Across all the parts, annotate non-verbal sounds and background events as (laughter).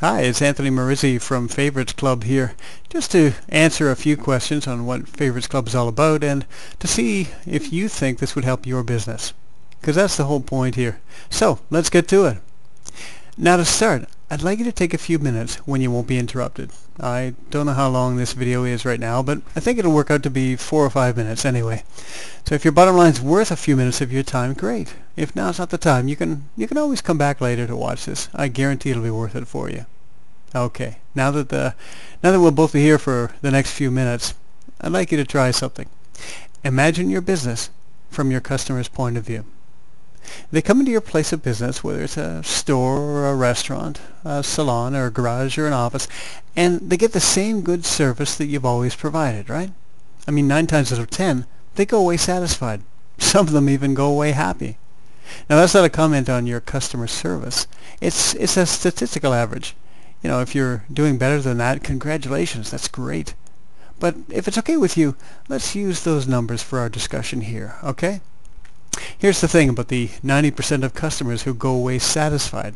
Hi, it's Anthony Marizzi from Favorites Club here, just to answer a few questions on what Favorites Club is all about and to see if you think this would help your business. Because that's the whole point here. So, let's get to it. Now to start, I'd like you to take a few minutes when you won't be interrupted. I don't know how long this video is right now, but I think it'll work out to be four or five minutes anyway. So if your bottom line's worth a few minutes of your time, great. If now's not the time, you can you can always come back later to watch this. I guarantee it'll be worth it for you. Okay, now that the now that we'll both be here for the next few minutes, I'd like you to try something. Imagine your business from your customer's point of view. They come into your place of business, whether it's a store or a restaurant, a salon or a garage or an office, and they get the same good service that you've always provided, right? I mean, nine times out of ten, they go away satisfied. (laughs) Some of them even go away happy. Now, that's not a comment on your customer service. It's, it's a statistical average. You know, if you're doing better than that, congratulations, that's great. But if it's okay with you, let's use those numbers for our discussion here, okay? Here's the thing about the 90% of customers who go away satisfied.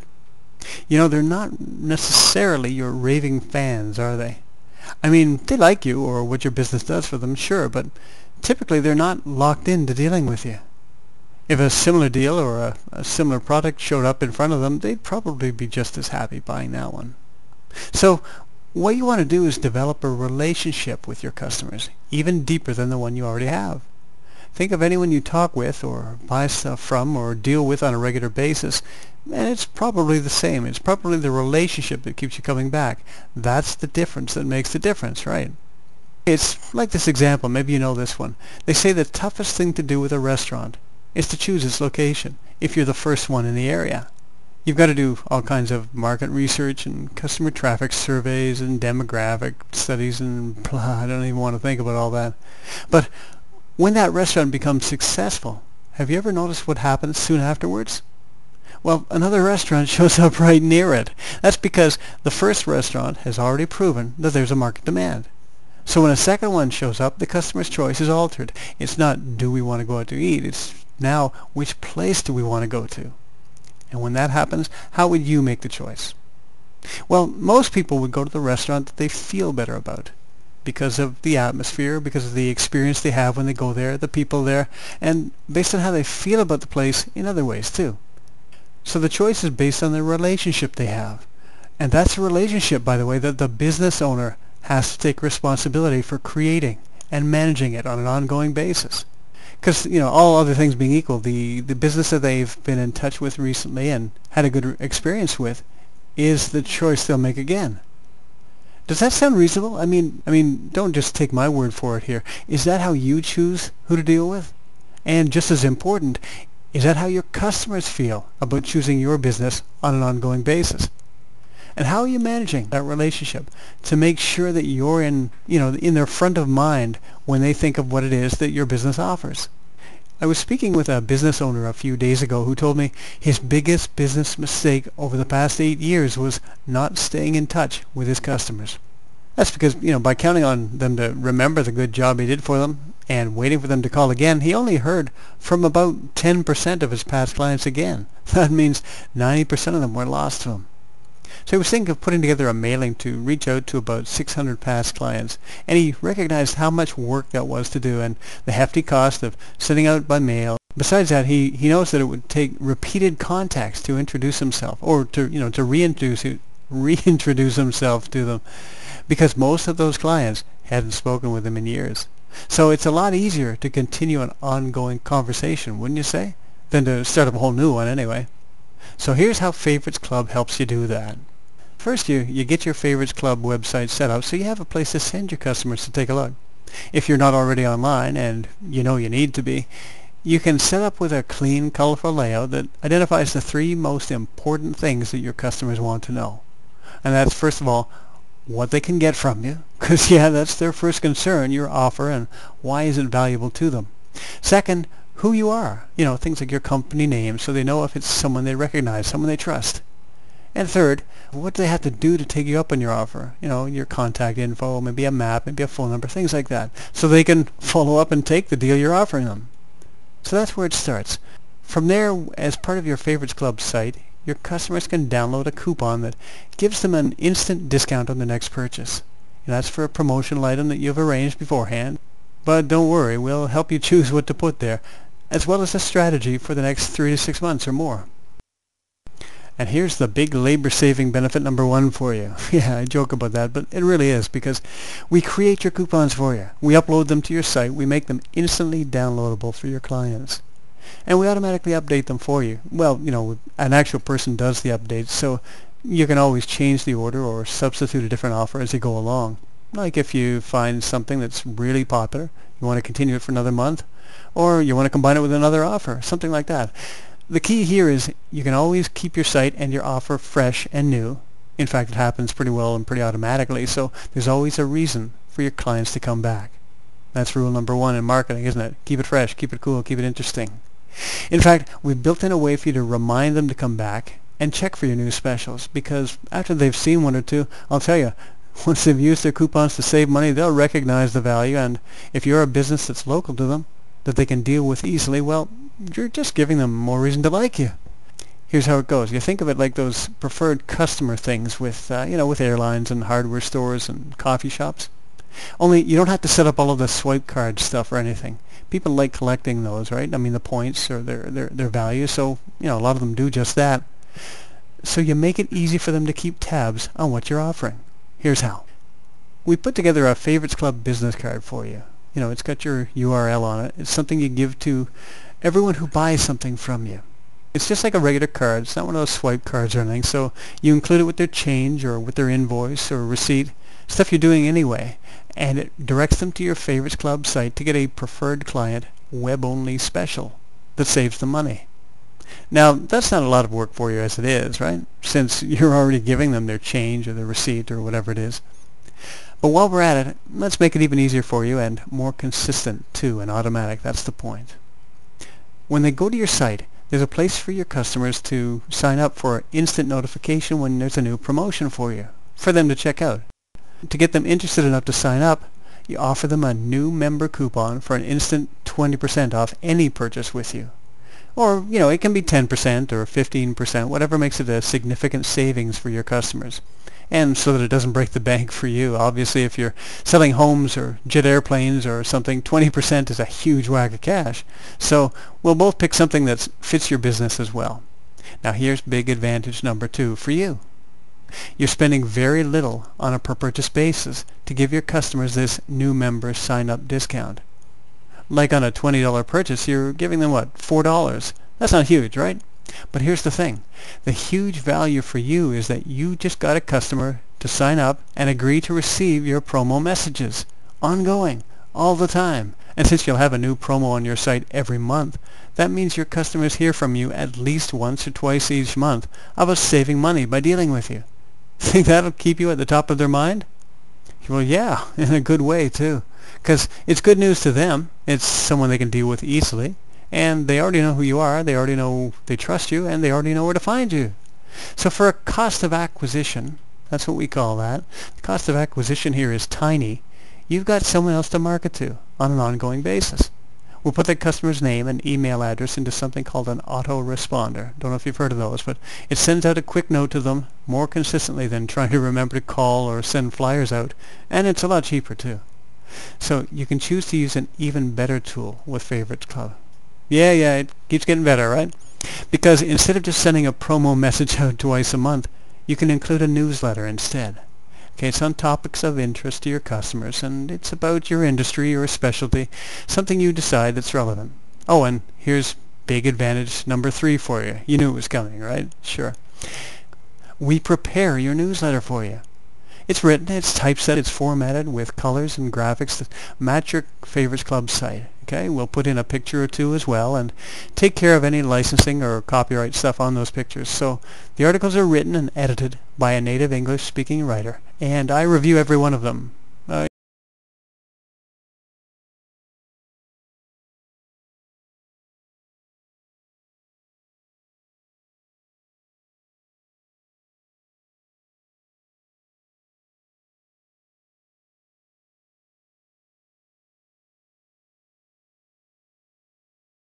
You know, they're not necessarily your raving fans, are they? I mean, they like you or what your business does for them, sure, but typically they're not locked into dealing with you. If a similar deal or a, a similar product showed up in front of them, they'd probably be just as happy buying that one. So what you want to do is develop a relationship with your customers, even deeper than the one you already have. Think of anyone you talk with or buy stuff from or deal with on a regular basis, and it's probably the same. It's probably the relationship that keeps you coming back. That's the difference that makes the difference, right? It's like this example. Maybe you know this one. They say the toughest thing to do with a restaurant is to choose its location if you're the first one in the area. You've got to do all kinds of market research and customer traffic surveys and demographic studies and blah, (laughs) I don't even want to think about all that. But when that restaurant becomes successful, have you ever noticed what happens soon afterwards? Well, another restaurant (laughs) shows up right near it. That's because the first restaurant has already proven that there's a market demand. So when a second one shows up, the customer's choice is altered. It's not do we want to go out to eat, it's now which place do we want to go to. And when that happens, how would you make the choice? Well, most people would go to the restaurant that they feel better about because of the atmosphere, because of the experience they have when they go there, the people there, and based on how they feel about the place in other ways too. So the choice is based on the relationship they have. And that's a relationship, by the way, that the business owner has to take responsibility for creating and managing it on an ongoing basis. Because, you know, all other things being equal, the, the business that they've been in touch with recently and had a good experience with is the choice they'll make again. Does that sound reasonable? I mean, I mean, don't just take my word for it here. Is that how you choose who to deal with? And just as important, is that how your customers feel about choosing your business on an ongoing basis? And how are you managing that relationship to make sure that you're in, you know, in their front of mind when they think of what it is that your business offers? I was speaking with a business owner a few days ago who told me his biggest business mistake over the past eight years was not staying in touch with his customers. That's because, you know, by counting on them to remember the good job he did for them and waiting for them to call again, he only heard from about 10% of his past clients again. (laughs) That means 90% of them were lost to him. So he was thinking of putting together a mailing to reach out to about 600 past clients, and he recognized how much work that was to do and the hefty cost of sending out by mail. Besides that, he, he knows that it would take repeated contacts to introduce himself, or to you know to reintroduce reintroduce himself to them, because most of those clients hadn't spoken with him in years. So it's a lot easier to continue an ongoing conversation, wouldn't you say, than to start up a whole new one anyway. So here's how Favorites Club helps you do that. First, you, you get your Favorites Club website set up so you have a place to send your customers to take a look. If you're not already online, and you know you need to be, you can set up with a clean, colorful layout that identifies the three most important things that your customers want to know. And that's, first of all, what they can get from you, because, (laughs) yeah, that's their first concern, your offer, and why is it valuable to them. Second, who you are, you know, things like your company name, so they know if it's someone they recognize, someone they trust. And third, what do they have to do to take you up on your offer? You know, your contact info, maybe a map, maybe a phone number, things like that. So they can follow up and take the deal you're offering them. So that's where it starts. From there, as part of your Favorites Club site, your customers can download a coupon that gives them an instant discount on the next purchase. And that's for a promotional item that you've arranged beforehand. But don't worry, we'll help you (laughs) choose what to put there, as well as a strategy for the next three to six months or more. And here's the big labor-saving benefit number one for you. (laughs) yeah, I joke about that, but it really is because we create your coupons for you. We upload them to your site. We make them instantly downloadable for your clients. And we automatically update them for you. Well, you know, an actual person does the updates, so you can always change the order or substitute a different offer as you go along. Like if you find something that's really popular, you want to continue it for another month, or you want to combine it with another offer, something like that. The key here is you can always keep your site and your offer fresh and new. In fact, it happens pretty well and pretty automatically, so there's always a reason for your clients to come back. That's rule number one in marketing, isn't it? Keep it fresh, keep it cool, keep it interesting. In fact, we've built in a way for you to remind them to come back and check for your new specials because after they've seen one or two, I'll tell you, (laughs) once they've used their coupons to save money, they'll recognize the value and if you're a business that's local to them, that they can deal with easily, well, you're just giving them more reason to like you. Here's how it goes. You think of it like those preferred customer things with, uh, you know, with airlines and hardware stores and coffee shops. Only you don't have to set up all of the swipe card stuff or anything. People like collecting those, right? I mean, the points or their, their, their value. So, you know, a lot of them do just that. So you make it easy for them to keep tabs on what you're offering. Here's how. We put together a Favorites Club business card for you. You know, it's got your URL on it. It's something you give to everyone who buys something from you. It's just like a regular card. It's not one of those swipe cards or anything. So you include it with their change or with their invoice or receipt, stuff you're doing anyway, and it directs them to your Favorites Club site to get a preferred client web-only special that saves them money. Now, that's not a lot of work for you as it is, right? Since (laughs) you're already giving them their change or their receipt or whatever it is. But while we're at it, let's make it even easier for you and more consistent too and automatic. That's the point. When they go to your site, there's a place for your customers to sign up for instant notification when there's a new promotion for you, for them to check out. To get them interested enough to sign up, you offer them a new member coupon for an instant 20% off any purchase with you. Or, you know, it can be 10% or 15%, whatever makes it a significant savings for your customers and so that it doesn't break the bank for you. Obviously, if you're selling homes or jet airplanes or something, 20% is a huge whack of cash. So we'll both pick something that fits your business as well. Now here's big advantage number two for you. You're spending very little on a per purchase basis to give your customers this new member sign up discount. Like on a $20 purchase, you're giving them what, $4? That's not huge, right? But here's the thing. The huge value for you is that you just got a customer to sign up and agree to receive your promo messages ongoing all the time. And since you'll have a new promo on your site every month, that means your customers hear from you at least once or twice each month about saving money by dealing with you. (laughs) Think that'll keep you at the top of their mind? Well, yeah, (laughs) in a good way, too. Because it's good news to them. It's someone they can deal with easily and they already know who you are, they already know they trust you, and they already know where to find you. So for a cost of acquisition, that's what we call that, the cost of acquisition here is tiny, you've got someone else to market to on an ongoing basis. We'll put that customer's name and email address into something called an autoresponder. Don't know if you've heard of those, but it sends out a quick note to them more consistently than trying to remember to call or send flyers out, and it's a lot cheaper too. So you can choose to use an even better tool with Favorites Club. Yeah, yeah, it keeps getting better, right? Because instead of just sending a promo (laughs) message out twice a month, you can include a newsletter instead. Okay, it's on topics of interest to your customers, and it's about your industry or specialty, something you decide that's relevant. Oh, and here's big advantage number three for you. You knew it was coming, right? Sure. We prepare your newsletter for you. It's written, it's typeset, it's formatted with colors and graphics that match your Favorites Club site. Okay, we'll put in a picture or two as well and take care of any licensing or copyright stuff on those pictures. So the articles are written and edited by a native English speaking writer and I review every one of them